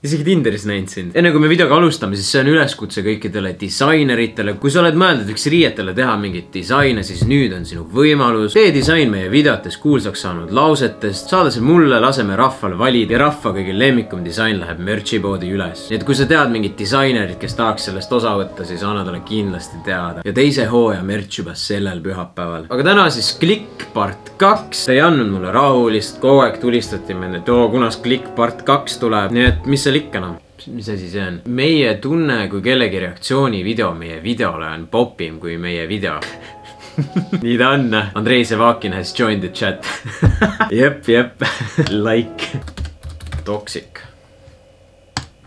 isegi Tinderis näinud sind. enne kui me videoga alustame, siis see on üleskutse kõikidele disaineritele. kui sa oled mõelnud üks riietele teha mingit disaine, siis nüüd on sinu võimalus. tee disain meie videotes kuulsaks saanud lausetest, saada see mulle, laseme rahval valida ja rahva kõige lemmikum disain läheb merch'i poodi üles. nii et kui sa tead mingit disainerit, kes tahaks sellest osa võtta, siis anna talle kindlasti teada. ja teise hooaja merch juba sellel pühapäeval. aga täna siis klikk part kaks. Te ei andnud mulle rahu, lihtsalt kogu aeg tulistati mind, et oo, kunas klikk part kaks tuleb, nii et mis seal ikka noh mis asi see on? meie tunne kui kellegi reaktsioonivideo meie videole on popim kui meie video. nii ta on. Andrei Sevakin has joined the chat. jep, jep, like. Toxic.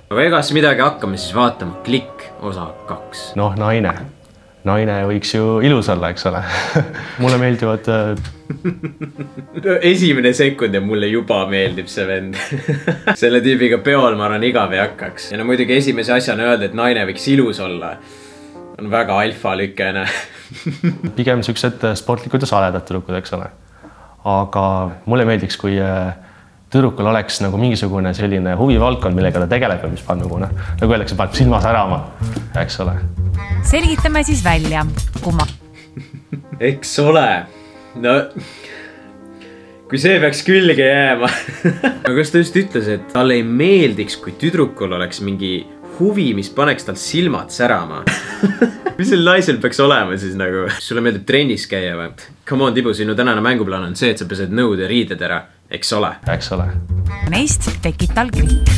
aga ega siis midagi, hakkame siis vaatama klikk osa kaks. noh, naine, naine võiks ju ilus olla, eks ole. mulle meeldivad äh, esimene sekund ja mulle juba meeldib see vend. selle tüübiga peol ma arvan igav ei hakkaks. ja no muidugi esimese asjana öelda, et naine võiks ilus olla, on väga alfalükene. pigem siuksed sportlikud ja saledad tüdrukud, eks ole. aga mulle meeldiks, kui äh, tüdrukul oleks nagu mingisugune selline huvivaldkond, millega ta tegeleb ja mis paneb nagu noh, nagu öeldakse, paneb silma särama, eks ole. selgitame siis välja, kumma eks ole, no kui see peaks külge jääma. aga kas ta just ütles, et talle ei meeldiks, kui tüdrukul oleks mingi huvi, mis paneks tal silmad särama? mis sel naisel peaks olema siis nagu? sulle meeldib trennis käia või? Come on, Tibu, sinu tänane mänguplaan on see, et sa pesed nõud ja riided ära, eks ole? eks ole. neist tekital klikk.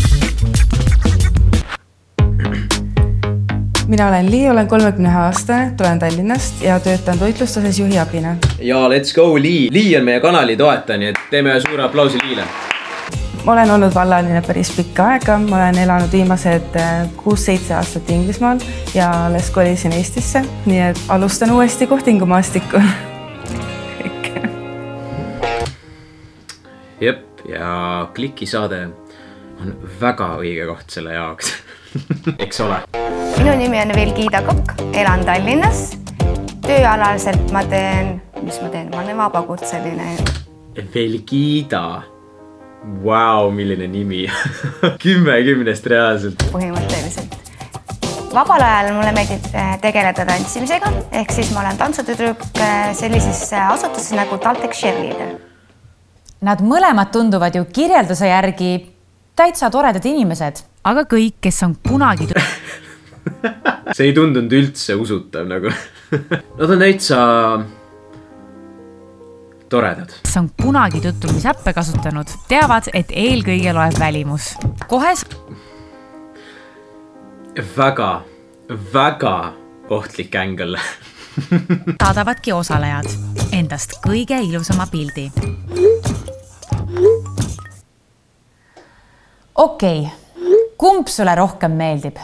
mina olen Lii, olen kolmekümne ühe aastane, tulen Tallinnast ja töötan toitlustuses juhiabina. ja let's go, Lii. Lii on meie kanali toetaja, nii et teeme ühe suure aplausi Liile. ma olen olnud vallaline päris pikka aega, ma olen elanud viimased äh, kuus-seitse aastat Inglismaal ja alles kolisin Eestisse, nii et alustan uuesti kohtingumaastikku. jep, ja klikisaade on väga õige koht selle jaoks. eks ole minu nimi on Vilgiida Kokk, elan Tallinnas. tööalaselt ma teen, mis ma teen, ma olen vabakutseline. Velgida. Vau, milline nimi. kümme kümnest reaalselt. põhimõtteliselt. vabal ajal mulle meeldib eh, tegeleda tantsimisega, ehk siis ma olen tantsutüdruk eh, sellises eh, asutuses nagu TalTech Cheerleader. Nad mõlemad tunduvad ju kirjelduse järgi täitsa toredad inimesed, aga kõik, kes on kunagi see ei tundunud üldse usutav nagu. Nad on täitsa toredad. kes on kunagi tutvumisäppe kasutanud, teavad, et eelkõige loeb välimus. kohe väga, väga ohtlik ängel. saadavadki osalejad endast kõige ilusama pildi. Okei okay., kumb sulle rohkem meeldib?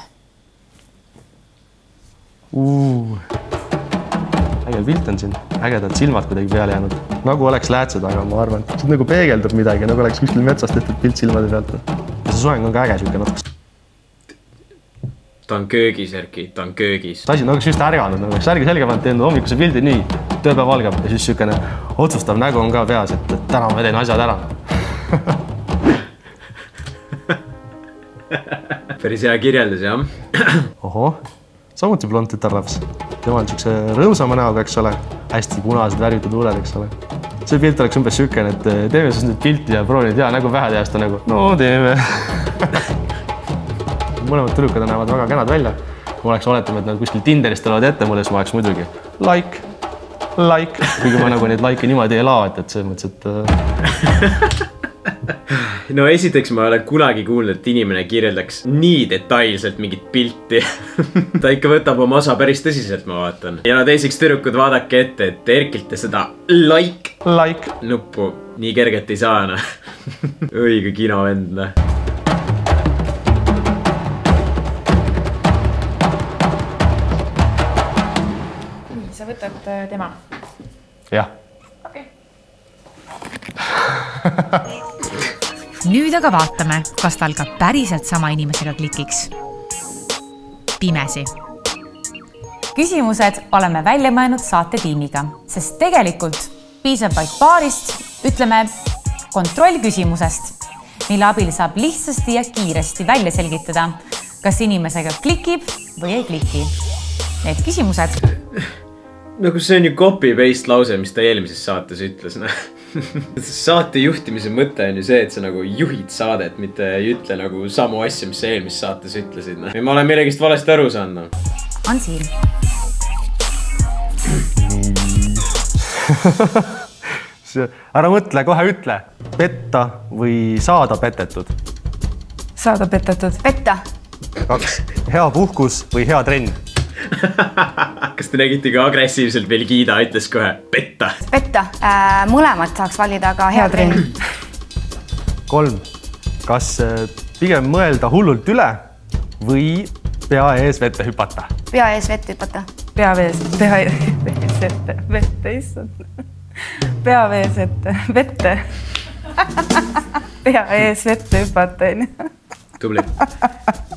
äge pilt on siin, ägedad silmad kuidagi peale jäänud, nagu oleks läätsed, aga ma arvan, nagu peegeldub midagi, nagu oleks kuskil metsas tehtud pilt silmade pealt. ja see soeng on ka äge siuke natuke. ta on köögis, Erki, ta on köögis. asi on nagu just ärganud, nagu oleks särgi selga pannud, teinud hommikuse pildi, nii, tööpäev algab ja siis siukene otsustav nägu on ka peas, et, et täna ma teen asjad ära. päris hea kirjeldus jah. ohoh, samuti blond tütarlaps. tema on siukse rõõmsama näoga, eks ole, hästi punased värvitud huuled, eks ole. see pilt oleks umbes siukene, et eh, teeme siis nüüd pilti ja proovi nüüd hea nägu pähe teha, siis ta nagu no teeme. mõlemad tüdrukud näevad väga kenad välja. ma oleks oletama, et nad kuskil Tinderist tulevad ette mulle, siis ma oleks muidugi like, like, kuigi ma nagu neid like'e niimoodi ei lao, et, et selles mõttes, et äh, no esiteks ma ei ole kunagi kuulnud, et inimene kirjeldaks nii detailselt mingit pilti. ta ikka võtab oma osa päris tõsiselt, ma vaatan. ja no teiseks tüdrukud, vaadake ette, et Erkilt te seda like like. nuppu nii kergelt ei saa noh. õige kinovend noh. sa võtad äh, tema? jah, nüüd aga vaatame, kas tal ka päriselt sama inimesega klikiks. pimesi. küsimused oleme välja mõelnud saatetiimiga, sest tegelikult piisab vaid paarist, ütleme kontrollküsimusest, mille abil saab lihtsasti ja kiiresti välja selgitada, kas inimesega klikib või ei kliki. Need küsimused. nagu see on ju copy paste lause, mis ta eelmises saates ütles, noh. saate juhtimise mõte on ju see, et sa nagu juhid saadet, mitte ei ütle nagu samu asju, mis sa eelmises saates ütlesid, noh. või ma olen millegist valesti aru saanud, noh. on siin ära mõtle, kohe ütle, petta või saada petetud. saada petetud. petta. kaks, hea puhkus või hea trenn. kas te nägite ka agressiivselt, Belgida ütles kohe petta. petta äh,, mõlemat saaks valida, aga hea, trenn. kolm, kas äh, pigem mõelda hullult üle või pea ees vette hüpata? pea ees vette hüpata. pea ees, pea ees vette, vette, issand pea vees ette, vette pea ees vette hüpata, onju. tubli.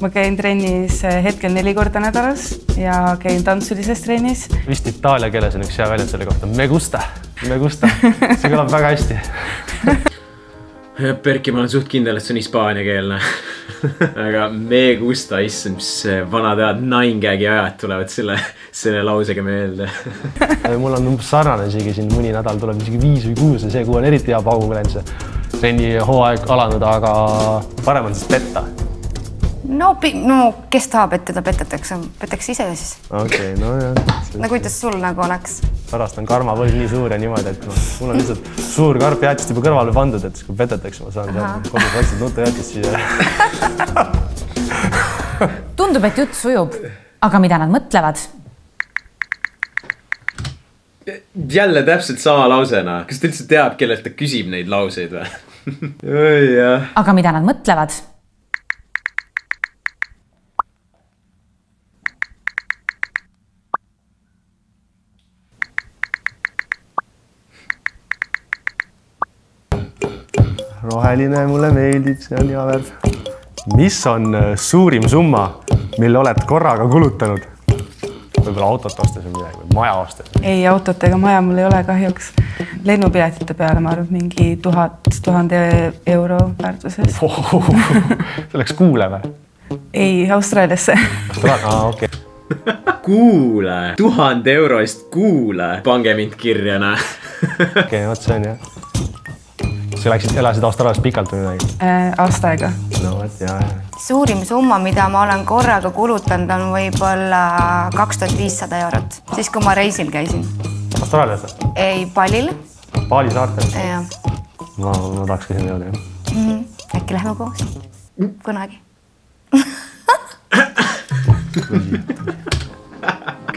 Ma käin trennis eh, hetkel neli korda nädalas ja käin tantsulises trennis. vist itaalia keeles on üks hea väljend selle kohta, me gusta, me gusta, see kõlab väga hästi. Berki, ma olen suht kindel, et see on hispaaniakeelne. Aga me gusta, issand, mis vanad head nine gag'i ajad tulevad selle, selle lausega meelde. Mul on umbes sarnane isegi siin mõni nädal tuleb isegi viis või kuus ja see kuu on eriti hea paugumilen, see trenni hooaeg alanud, aga parem on siis petta no, no kes tahab, et teda petetakse, petaks ise siis. okei okay,, nojah. no kuidas sul nagu oleks? pärast on karmavõlg nii suur ja niimoodi, et noh, mul on lihtsalt suur karp jäätist juba kõrvale pandud, et siis kui petetakse, ma saan seal kodus vaikselt nutujäätist siia tundub, et jutt sujub, aga mida nad mõtlevad? jälle täpselt sama lausena, kas ta üldse teab, kellelt ta küsib neid lauseid või aga mida nad mõtlevad? Roheline mulle meeldib, see on hea värv. mis on äh, suurim summa, mille oled korraga kulutanud? võib-olla autot ostes või midagi või maja ostes? ei, autot ega maja mul ei ole kahjuks. lennupiletite peale ma arvan, mingi tuhat, tuhande euro väärtuses oh,. see läks kuule või? ei, Austraaliasse. Austraalia, aa okei okay kuule, tuhande euro eest kuule, pange mind kirja, näe. okei vot see on jah sa läksid, elasid Austraalias pikalt või midagi äh,? aasta aega. no vot ja, ja. suurim summa, mida ma olen korraga kulutanud, on võib-olla kaks tuhat viissada eurot, siis kui ma reisil käisin. Austraalias? ei, Balil. Bali saartel? jah. ma, ma tahaks ka sinna jõuda, jah mm. -hmm. äkki lähme koos kunagi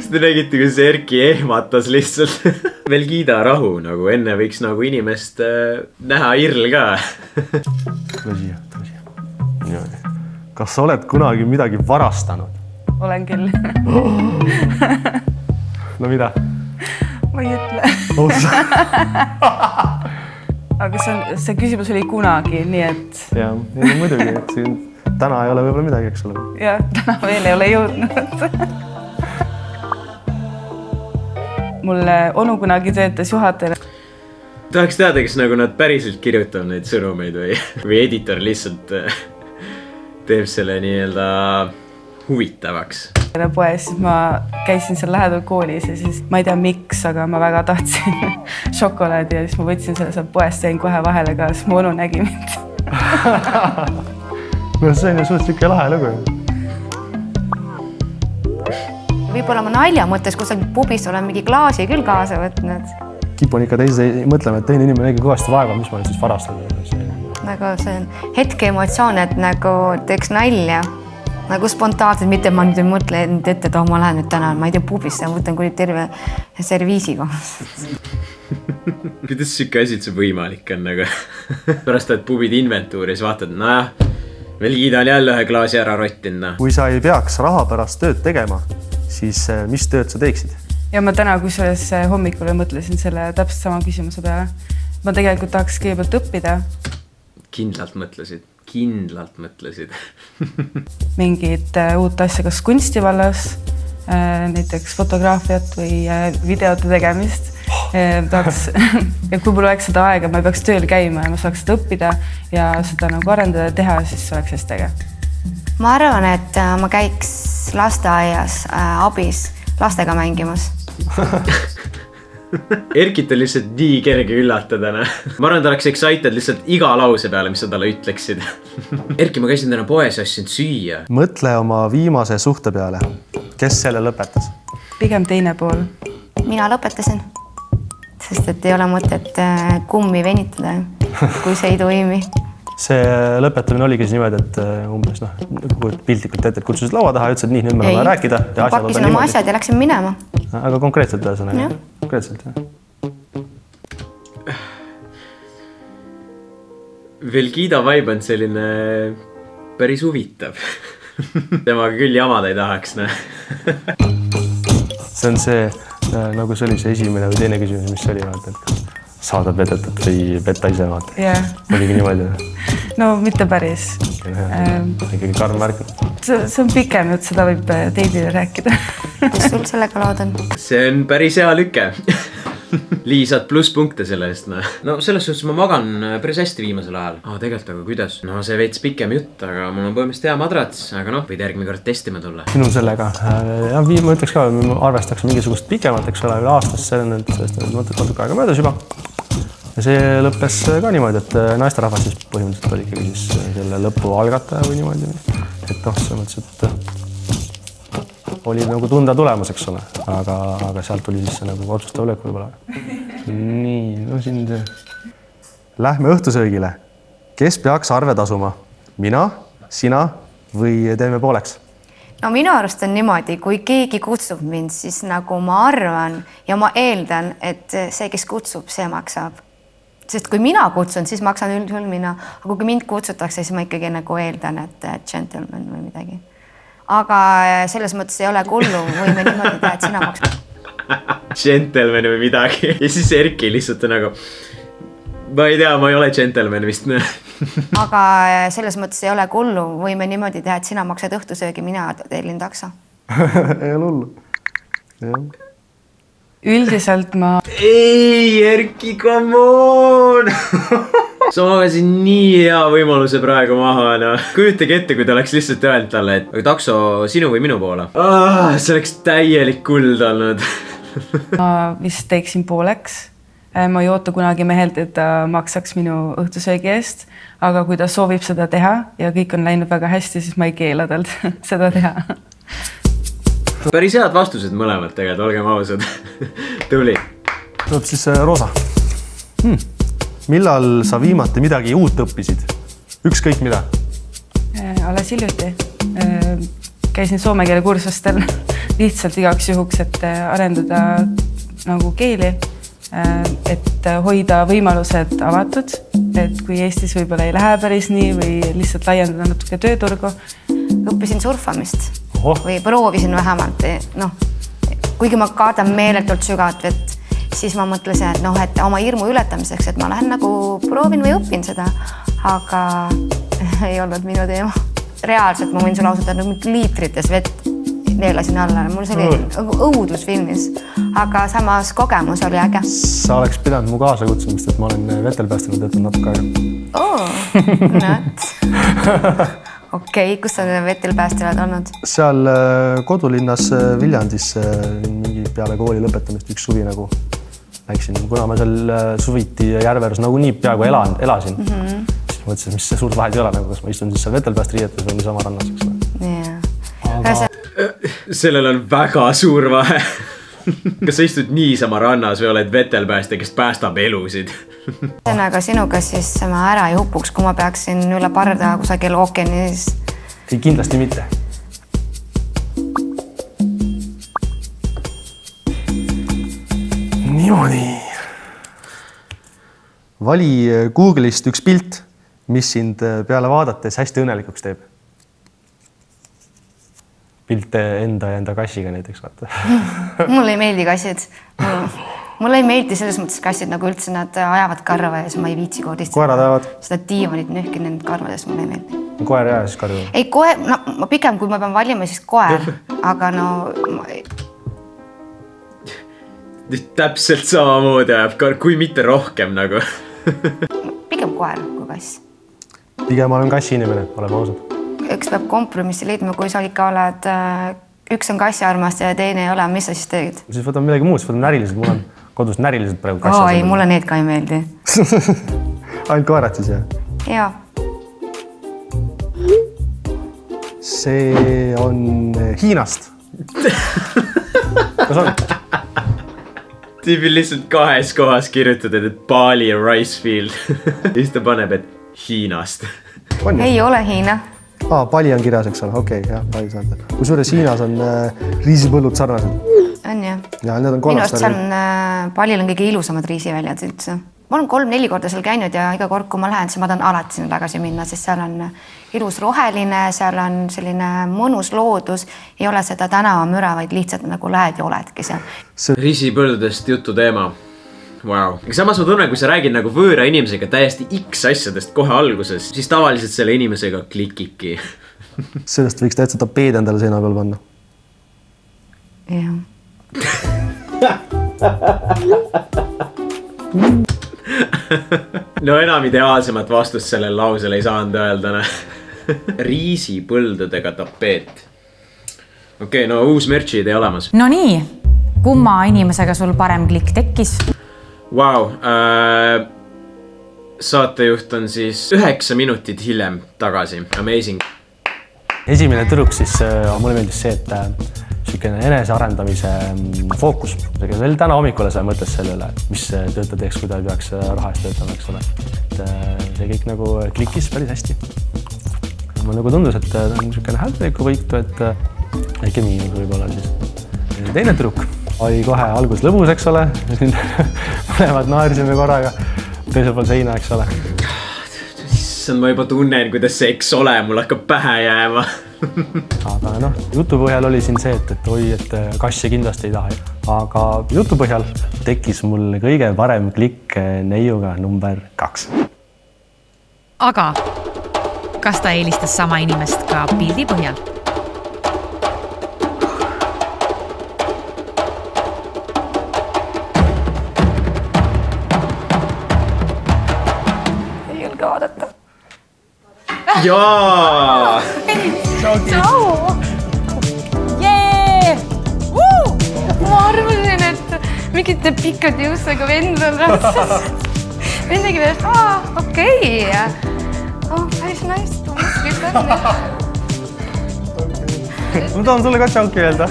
kas te nägite, kuidas Erki ehmatas lihtsalt Velgida rahu nagu enne võiks nagu inimest äh, näha irl ka tõsi, tõsi. kas sa oled kunagi midagi varastanud? olen küll no mida? ma ei ütle oh, aga see on, see küsimus oli kunagi, nii et. ja, no muidugi, et siin täna ei ole võib-olla midagi, eks ole. jah, täna veel ei ole jõudnud mulle onu kunagi töötas juhatajana. tahaks teada, kas nagu nad päriselt kirjutavad neid sõnumeid või, või editor lihtsalt äh, teeb selle nii-öelda huvitavaks. Poes, siis ma käisin seal lähedal koolis ja siis ma ei tea, miks, aga ma väga tahtsin šokolaadi ja siis ma võtsin selle sealt poest, jäin kohe vahele ka, siis mu onu nägi mind. No see on ju suht sihuke lahe lugu võib-olla ma nalja mõttes kusagilt pubist olen mingi klaasi küll kaasa võtnud. kipun ikka teise mõtlema, et teine inimene nägi kõvasti vaeva, mis ma nüüd siis varastan. nagu see on hetke emotsioon, et nagu teeks nalja nagu spontaanselt, mitte ma nüüd ei mõtle nüüd ette, et oh, ma lähen nüüd täna, ma ei tea, pubisse, ma võtan kuni terve serviisiga kuidas sihuke asi üldse võimalik on nagu pärast oled pubid inventuuri, siis vaatad, nojah, Velgida on jälle ühe klaasi ära rottinud, noh. kui sa ei peaks raha pärast tööd tegema, siis äh, mis tööd sa teeksid? ja ma täna kusjuures äh, hommikul mõtlesin selle täpselt sama küsimuse peale. ma tegelikult tahaks kõigepealt õppida. kindlalt mõtlesid, kindlalt mõtlesid mingit uh, uut asja, kas kunsti vallas näiteks fotograafiat või videote tegemist tahaks ja kui mul oleks seda aega, ma ei peaks tööl käima ja ma saaks seda õppida ja seda nagu arendada ja teha, siis oleks hästi äge. Ma arvan, et äh, ma käiks lasteaias äh, abis lastega mängimas Erkit on lihtsalt nii kerge üllatada, noh. ma arvan, ta oleks excited lihtsalt iga lause peale, mis sa talle ütleksid. Erki, ma käisin täna poes ja ostsin süüa. mõtle oma viimase suhte peale. kes selle lõpetas? pigem teine pool. mina lõpetasin, sest et ei ole mõtet äh, kummi venitada, kui see ei toimi see lõpetamine oligi siis niimoodi, et äh, umbes noh, piltlikult ette, et kutsusid laua taha ja ütlesid, nii, nüüd me oleme rääkida. pakkisin oma asjad ja läksin minema. aga konkreetselt ühesõnaga, konkreetselt jah. Velgida vibe on selline päris huvitav temaga küll jamada ei tahaks, noh see on see, äh, nagu see oli see esimene või teine küsimus, mis oli, vaata, et saadad vedetud või petta ise vaata yeah.. oligi niimoodi? no mitte päris ähm,. ikkagi karm värk. see, see on pikem jutt, seda võib teidile äh, rääkida mis sul sellega lood on? see on päris hea lüke Liis, saad plusspunkte selle eest, noh. no selles suhtes ma magan äh, päris hästi viimasel ajal. aa, tegelikult, aga kuidas? no see veits pikem jutt, aga mul on põhimõtteliselt hea madrats, aga noh, võid järgmine kord testima tulla. minul sellega, äh, jah, ma ütleks ka, arvestaks mingisugust pikemat, eks ole, üle aastast, see on nüüd sellest on natuke aega möödas juba ja see lõppes ka niimoodi, et äh, naisterahvas siis põhimõtteliselt oli ikkagi siis äh, selle lõpu algataja või niimoodi. et noh, selles mõttes, et äh, oli nagu tunda tulemas, eks ole, aga, aga sealt tuli siis see nagu otsustav löök võib-olla. nii, no siin. Lähme õhtusöögile. kes peaks arve tasuma? mina, sina või teeme pooleks? no minu arust on niimoodi, kui keegi kutsub mind, siis nagu ma arvan ja ma eeldan, et see, kes kutsub, see maksab sest kui mina kutsun, siis maksan üldjuhul mina, aga kui mind kutsutakse, siis ma ikkagi nagu eeldan, et džentelmen või midagi. Aga selles mõttes ei ole hullu, võime niimoodi teha, et sina maksad. džentelmen või midagi ja siis Erki lihtsalt on nagu. ma ei tea, ma ei ole džentelmen vist aga selles mõttes ei ole hullu, võime niimoodi teha, et sina maksad õhtusöögi, mina tellin takso ei ole hullu. jah üldiselt ma. ei, Erki, come on sa magasid nii hea võimaluse praegu maha, noh. kujutage ette, kui ta oleks lihtsalt öelnud talle, et takso sinu või minu poole ah,. see oleks täielik kuld olnud ma vist teeksin pooleks. Äh, ma ei oota kunagi mehelt, et ta maksaks minu õhtusöögi eest, aga kui ta soovib seda teha ja kõik on läinud väga hästi, siis ma ei keela talt seda teha päris head vastused mõlemad tegelikult, olgem ausad tubli. tuleb siis äh, Roosa hmm.. Millal sa viimati midagi uut õppisid? ükskõik mida äh,. alles hiljuti äh, käisin soome keele kursustel lihtsalt igaks juhuks, et äh, arendada nagu keeli et hoida võimalused avatud, et kui Eestis võib-olla ei lähe päris nii või lihtsalt laiendada natuke tööturgu. õppisin surfamist Oho. või proovisin vähemalt, noh, kuigi ma kardan meeletult sügavat vett, siis ma mõtlesin, et noh, et oma hirmu ületamiseks, et ma lähen nagu proovin või õpin seda, aga ei olnud minu teema. reaalselt ma võin sulle ausalt öelda, nagu liitrites vett neelasin alla, mul see oli nagu õudus filmis, aga samas kogemus oli äge. sa oleks pidanud mu kaasa kutsuma, sest et ma olen vetel päästnud töötanud natuke aega. oo, näed okei okay,, kus sa vetel päästjad olnud? seal äh, kodulinnas äh, Viljandis äh, mingi peale kooli lõpetamist üks suvi nagu läksin, kuna ma seal suviti Järveres nagunii peaaegu elan, elasin mm, -hmm. siis mõtlesin, mis see suurt vahet ei ole, nagu kas ma istun siis seal vetelpäästriietes või niisama rannas, eks ole yeah.. Aga... sellel on väga suur vahe kas sa istud niisama rannas või oled vetelpäästja, kes päästab elusid ühesõnaga sinuga siis ma ära ei hukuks, kui ma peaksin üle parda kusagil ookeanis. ei, kindlasti mitte. Niimoodi. vali Google'ist üks pilt, mis sind peale vaadates hästi õnnelikuks teeb pilte enda ja enda kassiga näiteks vaata mulle ei meeldi kassid. mulle ei meeldi selles mõttes kassid nagu üldse, nad ajavad karva ja siis ma ei viitsi koodistada. koerad ajavad? seda diivanit nühkin nende karvadest mulle ei meeldi. koer ei aja siis karju? ei, koer, no pigem, kui ma pean valima, siis koer, aga no ma... täpselt samamoodi ajab ka, kui mitte rohkem nagu. pigem koer kui kass. pigem olen kassi inimene, oleme ausad. üks peab kompromissi leidma, kui sa ikka oled, üks on kassiarmastaja ja teine ei ole, mis sa siis teed? siis võtame midagi muud, siis võtame närilised, mul on kodus närilised praegu aa ei, mulle need ka ei meeldi. ainult koerad siis jah? jaa, see on Hiinast. kas on? Tüübil lihtsalt kahes kohas kirjutatud, et Bali ja Ricefield. siis ta paneb, et Hiinast. ei ole Hiina. aa, Bali on kirjas, eks ole, okei okay,, jah, Bali saate. kusjuures Hiinas on äh, riisipõllud sarnased on jah? ja need on minu arust seal on äh,, Palil on kõige ilusamad riisiväljad üldse. Ma olen kolm-neli korda seal käinud ja iga kord, kui ma lähen, siis ma tahan alati sinna tagasi minna, sest seal on ilus roheline, seal on selline mõnus loodus, ei ole seda tänavamüra, vaid lihtsalt nagu lähed ja oledki seal. risipõldudest jutu teema wow.. aga samas ma tunnen, kui sa räägid nagu võõra inimesega täiesti X asjadest kohe alguses, siis tavaliselt selle inimesega klikibki. sellest võiks täitsa tapeed endale seina peal panna. jah. no enam ideaalsemat vastust sellele lausele ei saanud öelda, noh. riisipõldudega tapeet. okei okay,, no uus merch idee olemas. Nonii, kumma inimesega sul parem klikk tekkis? Vau, saatejuht on siis üheksa minutit hiljem tagasi, amazing. esimene tüdruk siis äh,, mulle meeldis see, et äh, niisugune enesearendamise mm, fookus. veel täna hommikul sa mõtles selle üle, mis äh, ta teeks, kui ta ei peaks äh, raha eest töötama, eks ole. et äh, see kõik nagu klikkis päris hästi. mulle nagu tundus, et äh, ta on niisugune häälevõitu, et äh, väike miinus võib-olla siis. teine tüdruk oli kohe alguses lõbus, eks ole, mõlemad naersime korraga teisel pool seina, eks ole issand, ma juba tunnen, kuidas see eks ole mul hakkab pähe jääma. Aga noh, jutu põhjal oli siin see, et, et oi, et äh, kasse kindlasti ei taha. aga jutu põhjal tekkis mul kõige parem klikk äh, neiuga number kaks. aga kas ta eelistas sama inimest ka pildi põhjal? ei julge vaadata. jaa, jee, ma arvasin, et mingite pikkade juustega vend on ratsas. vend tegi veel, aa, okei okay.. oh, päris nice, musklid on. ma tahan sulle ka tšauki öelda.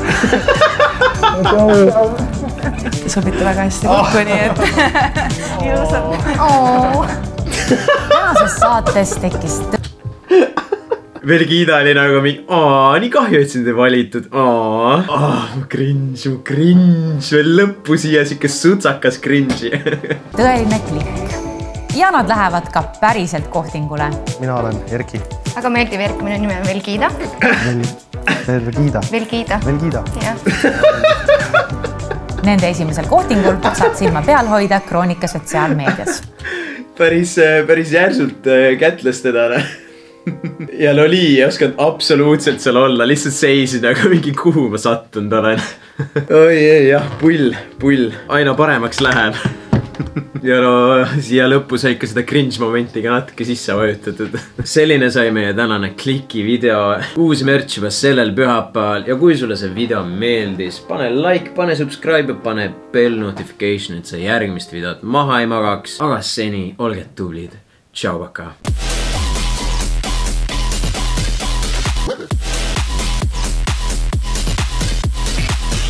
Te sobite väga hästi kokku, nii et tänases saates tekkis Vergida oli nagu mingi, aa, nii kahju, et sind ei valitud, aa, aa, mu cringe, mu cringe, veel lõppu siia siuke sutsakas cringe'i. tõeline klikk. ja nad lähevad ka päriselt kohtingule. mina olen Erki. väga meeldiv Erk, minu nimi on Velgida. Vergiida. Velgida, Vergiida. jah. Nende esimesel kohtingul saab silma peal hoida Kroonika sotsiaalmeedias. päris, päris järsult äh, kätles teda. ja Loli ei osanud absoluutselt seal olla, lihtsalt seisin, aga mingi kuhu ma sattunud olen. oi ei jah, pull, pull, aina paremaks läheb. ja no siia lõppu sai ikka seda cringe momenti ka natuke sisse vajutatud. selline sai meie tänane kliki video. uus merch juba sellel pühapäeval ja kui sulle see video meeldis, pane like, pane subscribe ja pane bell notification, et sa järgmist videot maha ei magaks. aga seni olge tublid. tšau, pakaa.